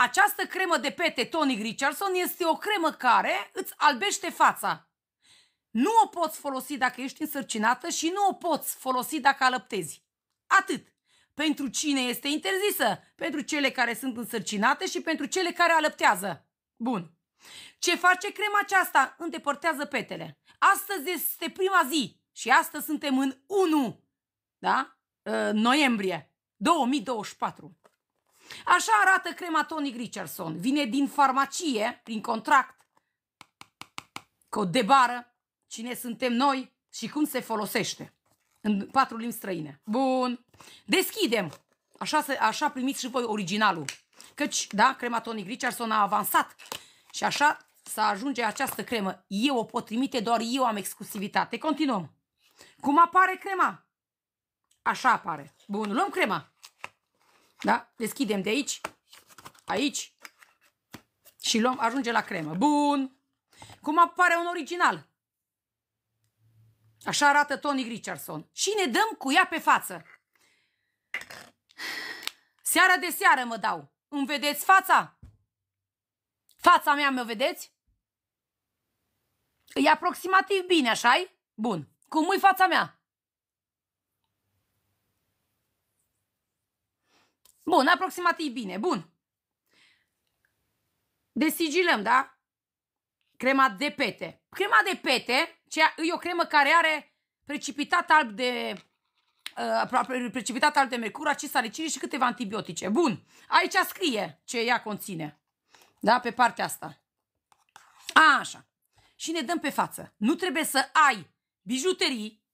Această cremă de pete Tonic Richardson este o cremă care îți albește fața. Nu o poți folosi dacă ești însărcinată și nu o poți folosi dacă alăptezi. Atât. Pentru cine este interzisă? Pentru cele care sunt însărcinate și pentru cele care alăptează. Bun. Ce face crema aceasta? Îndepărtează petele. Astăzi este prima zi și astăzi suntem în 1, da? Uh, noiembrie 2024. Așa arată crema Tonic Richardson. Vine din farmacie, prin contract, cod de bară, cine suntem noi și cum se folosește în patru limbi străine. Bun. Deschidem. Așa, se, așa primiți și voi originalul. Căci, da, crema Tonic Richardson a avansat și așa să ajunge această cremă. Eu o pot trimite, doar eu am exclusivitate. Continuăm. Cum apare crema? Așa apare. Bun, luăm crema. Da? Deschidem de aici, aici și luăm, ajunge la cremă. Bun! Cum apare un original? Așa arată Tony Richardson. Și ne dăm cu ea pe față. Seara de seară mă dau. Îmi vedeți fața? Fața mea mă vedeți? E aproximativ bine, așa -i? Bun. Cum e fața mea? Bun, aproximativ bine. Bun. Desigilăm, da? Crema de pete. Crema de pete cea, e o cremă care are precipitat alb de uh, precipitat alb de mercur, acid salicilic și câteva antibiotice. Bun. Aici scrie ce ea conține. Da? Pe partea asta. A, așa. Și ne dăm pe față. Nu trebuie să ai bijuterii,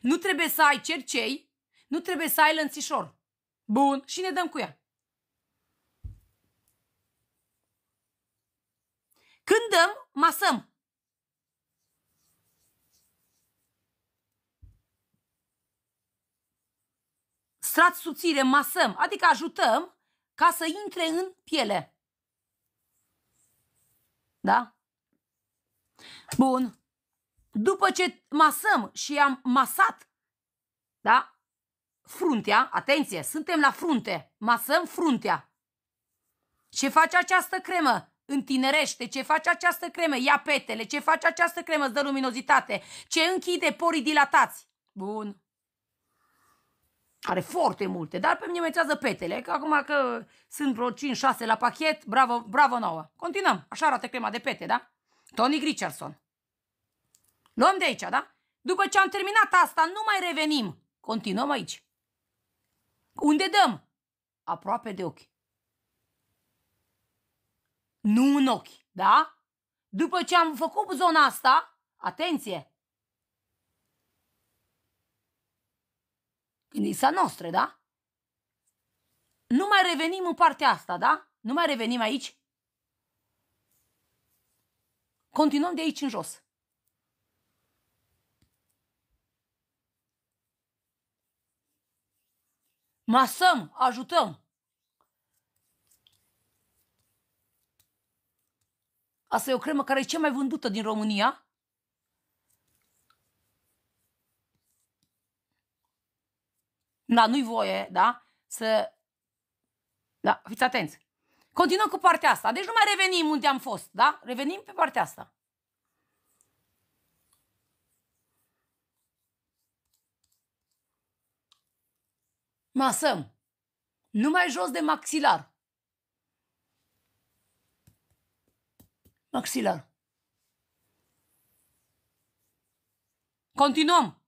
nu trebuie să ai cercei, nu trebuie să ai lănțișor. Bun. Și ne dăm cu ea. Când dăm, masăm. Strat subțire, masăm, adică ajutăm ca să intre în piele. Da? Bun. După ce masăm și am masat, da? Fruntea, atenție, suntem la frunte, masăm fruntea. Ce face această cremă? Întinerește. Ce face această cremă? Ia petele. Ce face această cremă? Îți dă luminozitate. Ce închide porii dilatați? Bun. Are foarte multe, dar pe mine mețează petele, că acum că sunt vreo 5-6 la pachet, bravo, bravo nouă. Continuăm. Așa arată crema de pete, da? Tony Richardson. Luăm de aici, da? După ce am terminat asta, nu mai revenim. Continuăm aici. Unde dăm? Aproape de ochi. Nu în ochi, da? După ce am făcut zona asta, atenție! Gândița noastră, da? Nu mai revenim în partea asta, da? Nu mai revenim aici? Continuăm de aici în jos. Masăm, ajutăm. Asta e o cremă care e cea mai vândută din România. Da, nu-i voie, da? Să... Da, fiți atenți. Continuăm cu partea asta. Deci nu mai revenim unde am fost, da? Revenim pe partea asta. Masăm. Numai jos de maxilar. Maxilar. Continuăm.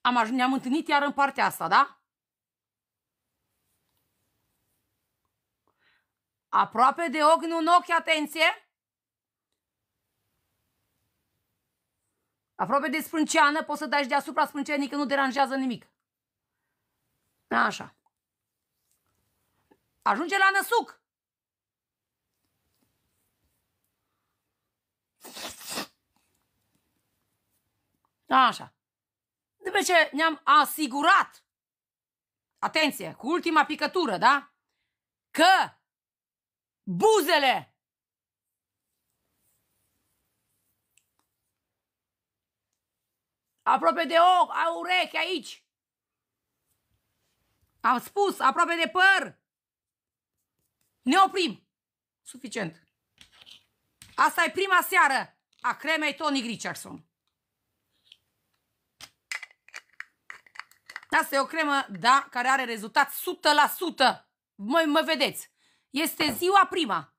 Am ajuns, ne-am întâlnit iar în partea asta, da? Aproape de ochi, nu în ochi, atenție! Aproape de sprânceană, poți să dai și deasupra sprâncenii că nu deranjează nimic. Așa. Ajunge la năsuc. Așa. După ce ne-am asigurat, atenție, cu ultima picătură, da? Că buzele! Aproape de ochi, a urechi aici. Am spus, aproape de păr. Ne oprim. Suficient. Asta e prima seară a cremei Tony Richardson. Asta e o cremă, da, care are rezultat 100%. Mă, mă vedeți. Este ziua prima.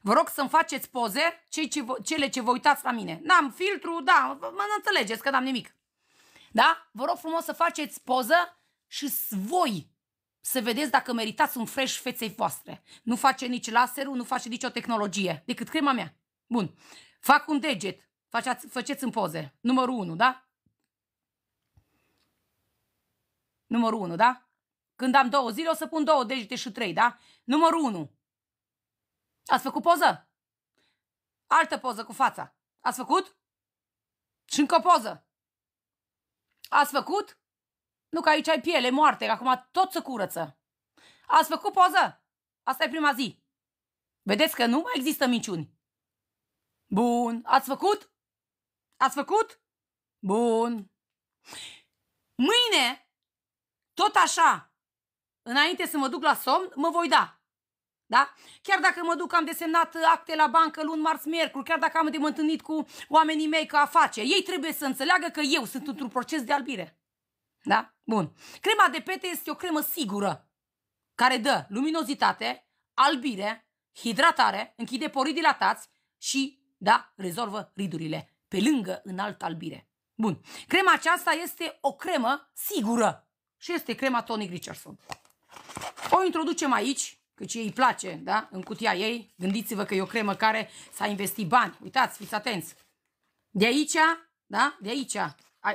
Vă rog să-mi faceți poze, cei ce vă, cele ce vă uitați la mine. N-am filtru, da, mă înțelegeți că n-am nimic. Da? Vă rog frumos să faceți poză și voi să vedeți dacă meritați un fresh feței voastre. Nu face nici laserul, nu face nicio tehnologie, decât crema mea. Bun. Fac un deget. Faceați, faceți în poze. Numărul 1, da? Numărul 1, da? Când am două zile, o să pun două degete și trei, da? Numărul 1. Ați făcut poză? Altă poză cu fața. Ați făcut? Și încă o poză. Ați făcut? Nu că aici ai piele moarte, că acum tot se curăță. Ați făcut poză? Asta e prima zi. Vedeți că nu mai există minciuni. Bun. Ați făcut? Ați făcut? Bun. Mâine, tot așa, înainte să mă duc la somn, mă voi da. Da? Chiar dacă mă duc, am desemnat acte la bancă luni, marți, miercuri, chiar dacă am de mă întâlnit cu oamenii mei că face, ei trebuie să înțeleagă că eu sunt într-un proces de albire. Da? Bun. Crema de pete este o cremă sigură care dă luminozitate, albire, hidratare, închide porii dilatați și, da, rezolvă ridurile, pe lângă înalt albire. Bun. Crema aceasta este o cremă sigură și este crema Tony Richardson. O introducem aici, că ce îi place, da, în cutia ei. Gândiți-vă că e o cremă care s-a investit bani. Uitați, fiți atenți. De aici, da, de aici,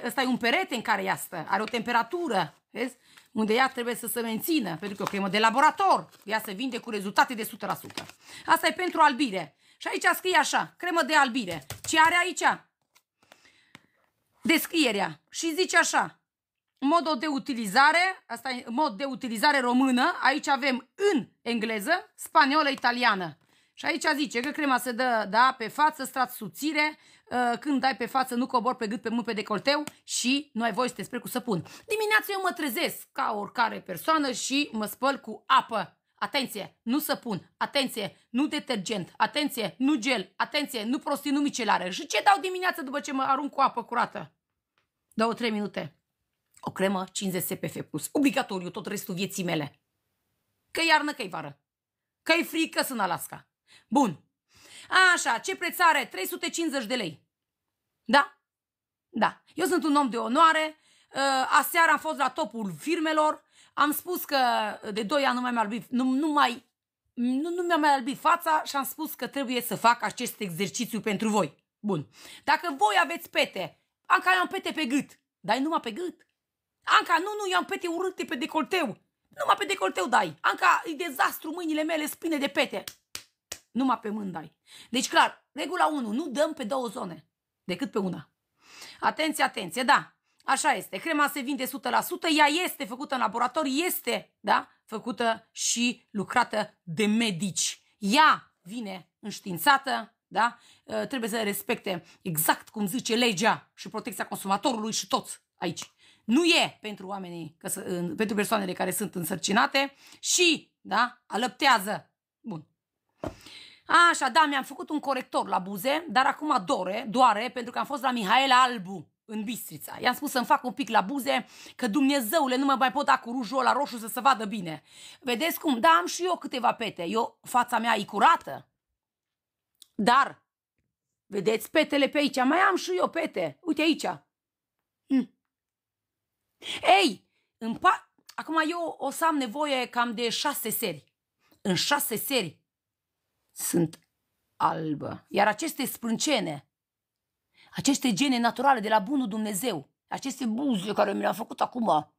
ăsta e un perete în care ea stă, are o temperatură, vezi? Unde ea trebuie să se mențină, pentru că e o cremă de laborator. Ea se vinde cu rezultate de 100%. Asta e pentru albire. Și aici scrie așa, cremă de albire. Ce are aici? Descrierea. Și zice așa, modul de utilizare, asta e mod de utilizare română, aici avem în engleză, spaniolă, italiană. Și aici zice că crema se dă da, pe față, strat subțire, uh, când dai pe față nu cobor pe gât, pe mâini, pe decolteu și nu ai voie să te speli cu săpun. Dimineața eu mă trezesc ca oricare persoană și mă spăl cu apă. Atenție, nu săpun, atenție, nu detergent, atenție, nu gel, atenție, nu prostii, nu micelare. Și ce dau dimineața după ce mă arunc cu apă curată? Două-trei minute. O cremă 50 SPF+, obligatoriu tot restul vieții mele. Că iarnă, că-i vară. Că-i frică, sunt Alaska. Bun. Așa, ce preț are? 350 de lei. Da? Da. Eu sunt un om de onoare. Uh, aseară am fost la topul firmelor. Am spus că de 2 ani nu, mai mi-a albit, nu, nu, mai, nu, nu mi-a mai albit fața și am spus că trebuie să fac acest exercițiu pentru voi. Bun. Dacă voi aveți pete, Anca, eu am pete pe gât. Dai numai pe gât. Anca, nu, nu, eu am pete urâte pe decolteu. Numai pe decolteu dai. Anca, e dezastru, mâinile mele spine de pete. Numai pe mâini dai. Deci, clar, regula 1, nu dăm pe două zone, decât pe una. Atenție, atenție, da, așa este. Crema se vinde 100%, ea este făcută în laborator, este, da, făcută și lucrată de medici. Ea vine înștiințată, da, ă, trebuie să respecte exact cum zice legea și protecția consumatorului și toți aici. Nu e pentru oamenii, pentru persoanele care sunt însărcinate și, da, alăptează. Bun. Așa, da, mi-am făcut un corector la buze, dar acum dore, doare pentru că am fost la Mihaela Albu în Bistrița. I-am spus să-mi fac un pic la buze, că Dumnezeule nu mă mai pot da cu rujul la roșu să se vadă bine. Vedeți cum? Da, am și eu câteva pete. Eu, fața mea e curată. Dar, vedeți petele pe aici? Mai am și eu pete. Uite aici. Hm. Ei, în pa- acum eu o să am nevoie cam de șase seri. În șase seri sunt albă. Iar aceste sprâncene, aceste gene naturale de la bunul Dumnezeu, aceste buze care mi le-am făcut acum,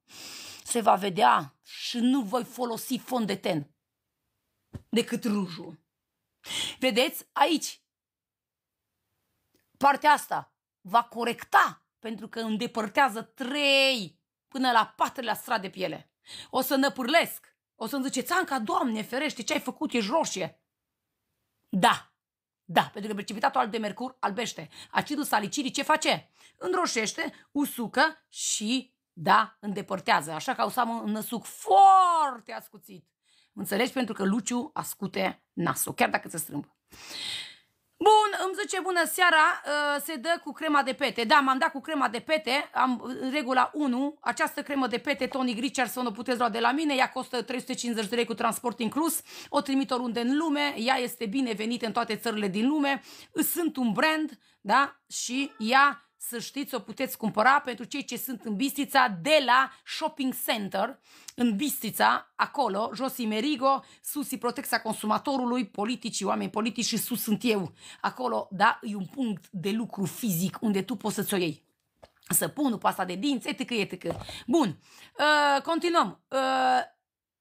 se va vedea și nu voi folosi fond de ten decât rujul. Vedeți? Aici, partea asta va corecta pentru că îndepărtează trei până la patrulea strat de piele. O să năpârlesc. O să-mi ziceți, Țanca, Doamne, ferește, ce ai făcut, ești roșie. Da, Da, pentru că precipitatul alb de mercur albește. Acidul salicilic ce face? Înroșește, usucă și, da, îndepărtează. Așa că au să am un năsuc foarte ascuțit. Înțelegi? Pentru că Luciu ascute nasul, chiar dacă se strâmbă. Bun, îmi zice bună seara, uh, se dă cu crema de pete. Da, m-am dat cu crema de pete, am în regula 1. Această cremă de pete Tony Richardson o puteți lua de la mine, ea costă 350 de lei cu transport inclus. O trimit oriunde în lume, ea este binevenită în toate țările din lume. Sunt un brand, da? Și ea să știți, o puteți cumpăra pentru cei ce sunt în Bistița de la Shopping Center, în Bistița, acolo, jos Imerigo, sus e protecția consumatorului, politici, oameni politici și sus sunt eu. Acolo, da, e un punct de lucru fizic unde tu poți să-ți o iei. Săpunul, pasta de dinți, etc, etc. Bun, uh, continuăm. Uh,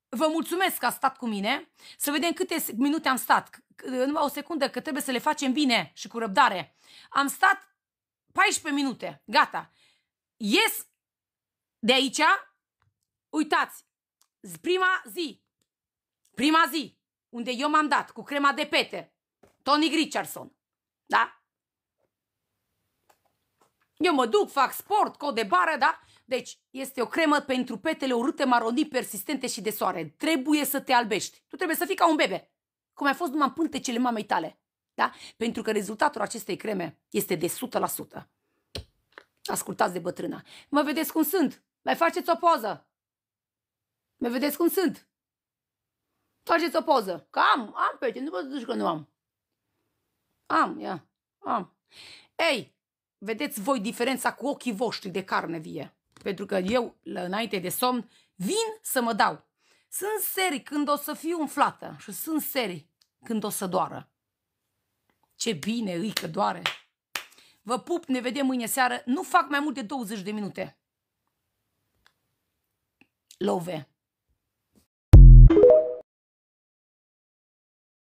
vă mulțumesc că a stat cu mine. Să vedem câte minute am stat. Numai o secundă, că trebuie să le facem bine și cu răbdare. Am stat 14 minute, gata. Ies de aici, uitați, prima zi, prima zi, unde eu m-am dat cu crema de pete, Tony Richardson, da? Eu mă duc, fac sport, cod de bară, da? Deci, este o cremă pentru petele urâte, maronii, persistente și de soare. Trebuie să te albești. Tu trebuie să fii ca un bebe. Cum ai fost numai în pântecele mamei tale. Da? Pentru că rezultatul acestei creme este de 100%. Ascultați de bătrâna. Mă vedeți cum sunt? Mai faceți o poză. Mă vedeți cum sunt? Faceți o poză. Că am, am pe nu vă zici că nu am. Am, ia, am. Ei, vedeți voi diferența cu ochii voștri de carne vie. Pentru că eu, înainte de somn, vin să mă dau. Sunt seri când o să fiu umflată și sunt seri când o să doară. Ce bine îi că doare. Vă pup, ne vedem mâine seară. Nu fac mai mult de 20 de minute. Love.